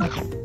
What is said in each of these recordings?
you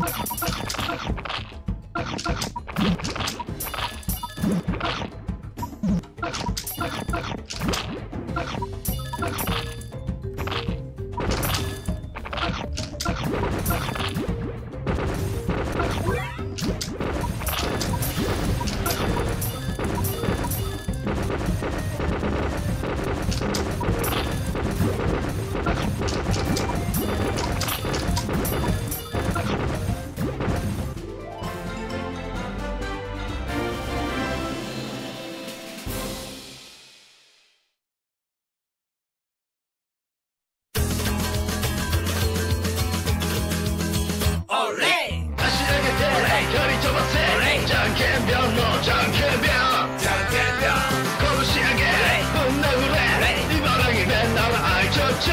you 올레 다시 알겠대 올레 결이 좀 어때 올레 장캔병 너 장캔병 장캔병 거부시하게 혼나고 그래 이바랑이 맨날 알쳤지